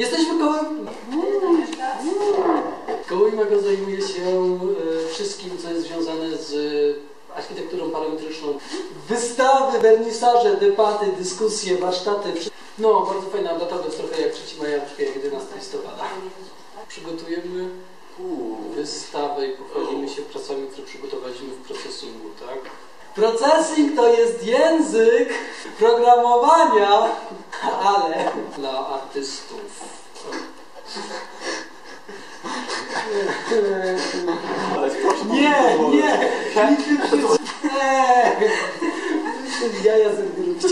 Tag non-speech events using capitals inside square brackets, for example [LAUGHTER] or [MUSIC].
Jesteśmy kołem... Koło Imago zajmuje się e, wszystkim, co jest związane z architekturą parametryczną. Wystawy, wernisaże, debaty, dyskusje, warsztaty. No, bardzo fajna data, to jest trochę jak 3 maja, jak 11 listopada. Przygotujemy wystawę i pochwalimy się pracami, które przygotowaliśmy w procesingu, tak? Processing to jest język programowania, [LAUGHS] ale dla artystów. Nie, nie! W życiu. Nie! Jaja sobie róbcie.